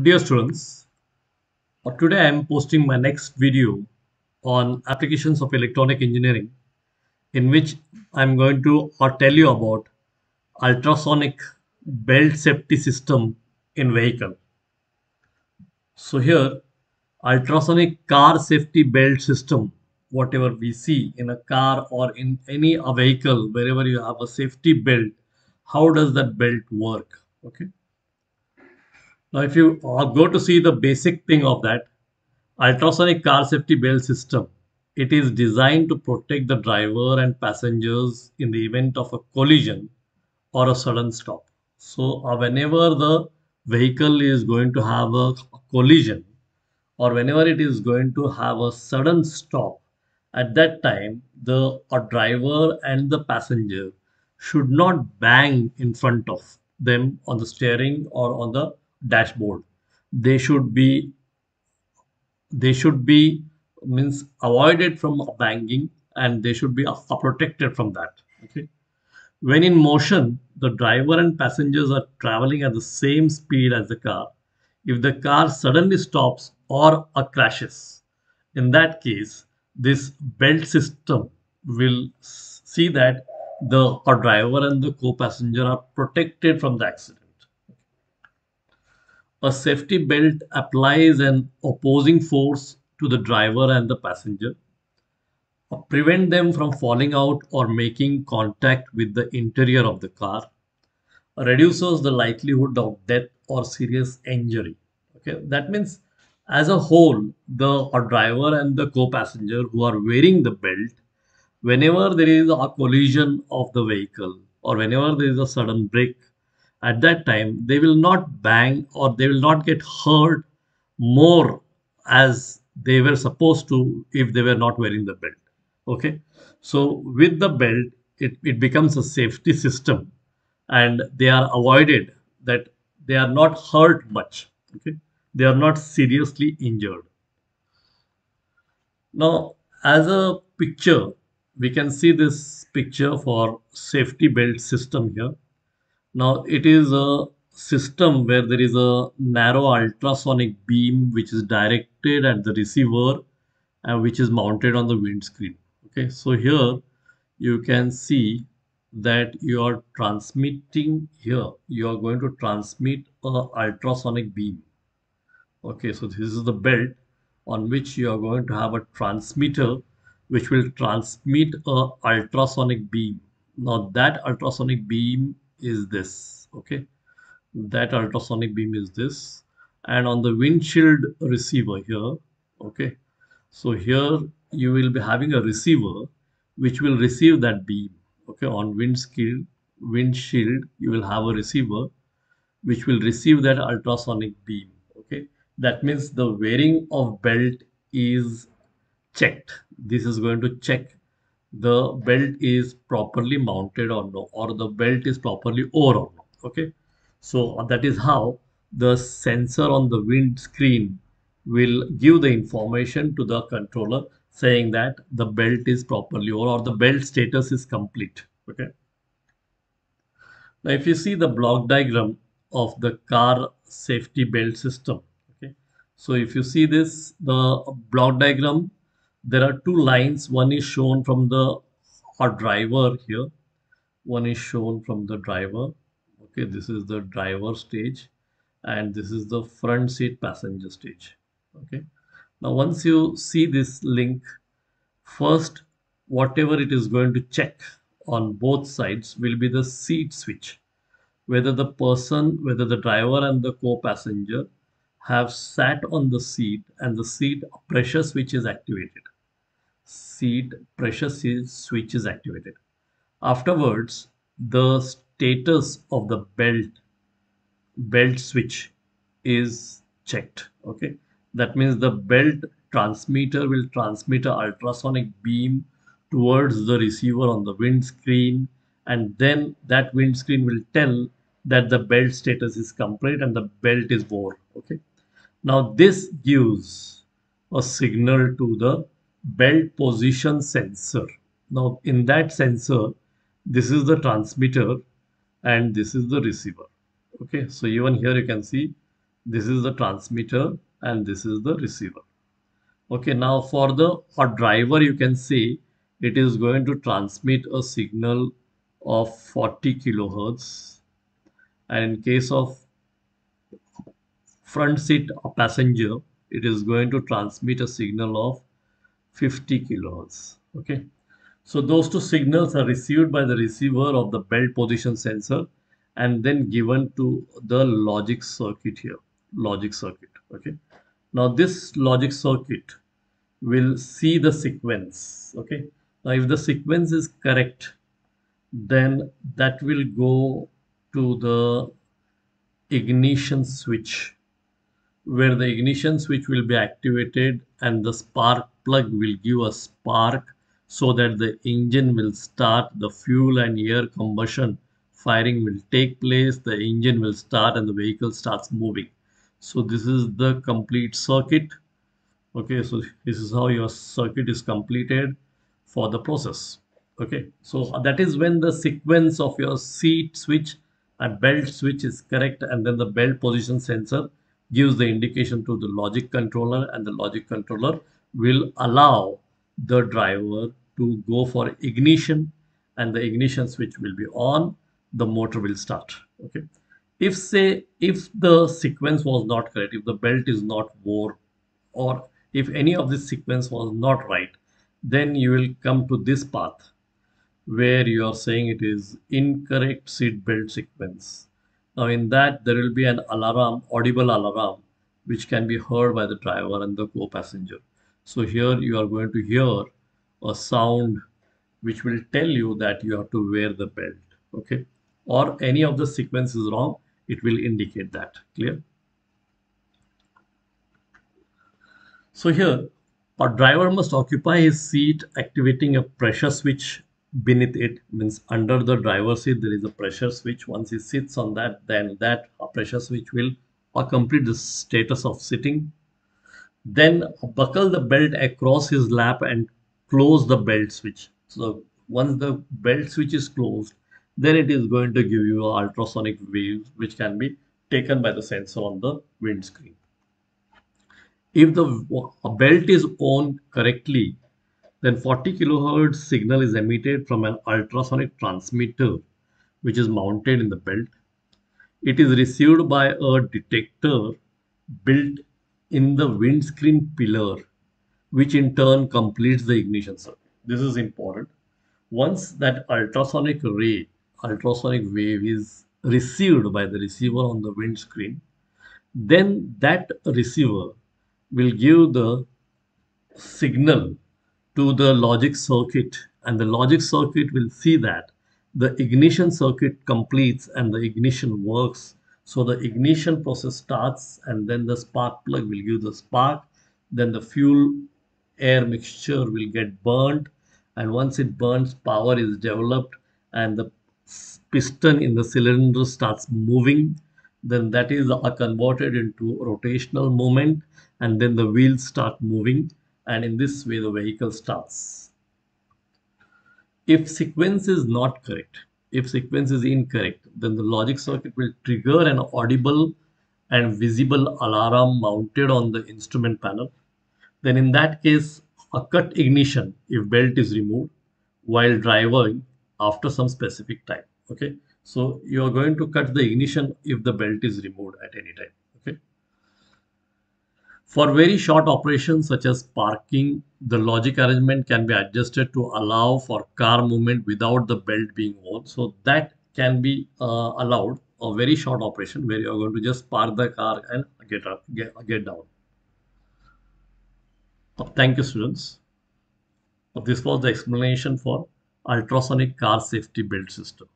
Dear students, today I am posting my next video on applications of electronic engineering in which I'm going to tell you about ultrasonic belt safety system in vehicle. So here ultrasonic car safety belt system whatever we see in a car or in any a vehicle wherever you have a safety belt how does that belt work okay now, if you uh, go to see the basic thing of that, ultrasonic car safety belt system, it is designed to protect the driver and passengers in the event of a collision or a sudden stop. So, uh, whenever the vehicle is going to have a collision or whenever it is going to have a sudden stop, at that time, the driver and the passenger should not bang in front of them on the steering or on the dashboard. They should be they should be means avoided from banging and they should be protected from that. Okay. When in motion the driver and passengers are traveling at the same speed as the car. If the car suddenly stops or crashes in that case this belt system will see that the driver and the co-passenger are protected from the accident a safety belt applies an opposing force to the driver and the passenger, prevent them from falling out or making contact with the interior of the car, reduces the likelihood of death or serious injury. Okay, that means as a whole, the driver and the co-passenger who are wearing the belt, whenever there is a collision of the vehicle or whenever there is a sudden break at that time they will not bang or they will not get hurt more as they were supposed to if they were not wearing the belt. Okay? So with the belt it, it becomes a safety system and they are avoided that they are not hurt much. Okay? They are not seriously injured. Now as a picture we can see this picture for safety belt system here now it is a system where there is a narrow ultrasonic beam which is directed at the receiver and which is mounted on the windscreen. Okay, so here you can see that you are transmitting here you are going to transmit a ultrasonic beam okay so this is the belt on which you are going to have a transmitter which will transmit a ultrasonic beam now that ultrasonic beam is this okay? That ultrasonic beam is this. And on the windshield receiver here okay? So here you will be having a receiver which will receive that beam okay? On windshield windshield you will have a receiver which will receive that ultrasonic beam okay? That means the wearing of belt is checked. This is going to check the belt is properly mounted or no or the belt is properly over or no okay? So uh, that is how the sensor on the windscreen will give the information to the controller saying that the belt is properly over or the belt status is complete okay? Now if you see the block diagram of the car safety belt system okay? So if you see this the block diagram there are two lines. One is shown from the our driver here. One is shown from the driver. Okay this is the driver stage and this is the front seat passenger stage. Okay. Now once you see this link first whatever it is going to check on both sides will be the seat switch. Whether the person whether the driver and the co-passenger have sat on the seat and the seat pressure switch is activated seat pressure switch is activated. Afterwards, the status of the belt belt switch is checked. Okay, that means the belt transmitter will transmit an ultrasonic beam towards the receiver on the windscreen, and then that windscreen will tell that the belt status is complete and the belt is bore. Okay, now this gives a signal to the belt position sensor. Now in that sensor, this is the transmitter and this is the receiver. Okay, so even here you can see this is the transmitter and this is the receiver okay now for the for driver you can see it is going to transmit a signal of 40 kilohertz and in case of front seat passenger it is going to transmit a signal of 50 kilohertz okay? So those two signals are received by the receiver of the belt position sensor and then given to the logic circuit here logic circuit okay? Now this logic circuit will see the sequence okay? Now if the sequence is correct then that will go to the ignition switch where the ignition switch will be activated and the spark plug will give a spark so that the engine will start the fuel and air combustion firing will take place. The engine will start and the vehicle starts moving. So this is the complete circuit. Okay so this is how your circuit is completed for the process. Okay so that is when the sequence of your seat switch and belt switch is correct and then the belt position sensor gives the indication to the logic controller and the logic controller will allow the driver to go for ignition and the ignition switch will be on the motor will start okay? If say if the sequence was not correct if the belt is not wore or if any of this sequence was not right then you will come to this path where you are saying it is incorrect seat belt sequence. Now in that there will be an alarm audible alarm which can be heard by the driver and the co-passenger so here you are going to hear a sound which will tell you that you have to wear the belt okay? Or any of the sequence is wrong it will indicate that clear? So here a driver must occupy his seat activating a pressure switch beneath it. Means under the driver seat there is a pressure switch. Once he sits on that then that pressure switch will complete the status of sitting then buckle the belt across his lap and close the belt switch so once the belt switch is closed then it is going to give you an ultrasonic waves which can be taken by the sensor on the windscreen if the belt is on correctly then 40 kilohertz signal is emitted from an ultrasonic transmitter which is mounted in the belt. It is received by a detector built in the windscreen pillar which in turn completes the ignition circuit. This is important. Once that ultrasonic ray, ultrasonic wave is received by the receiver on the windscreen, then that receiver will give the signal to the logic circuit and the logic circuit will see that the ignition circuit completes and the ignition works so the ignition process starts and then the spark plug will give the spark. Then the fuel air mixture will get burnt. And once it burns power is developed and the piston in the cylinder starts moving. Then that is converted into rotational moment and then the wheels start moving and in this way the vehicle starts. If sequence is not correct, if sequence is incorrect, then the logic circuit will trigger an audible and visible alarm mounted on the instrument panel. Then in that case, a cut ignition if belt is removed while driving after some specific time. Okay, so you are going to cut the ignition if the belt is removed at any time. For very short operations such as parking, the logic arrangement can be adjusted to allow for car movement without the belt being on. So that can be uh, allowed a very short operation where you're going to just park the car and get up, get, get down. Uh, thank you students. Uh, this was the explanation for ultrasonic car safety belt system.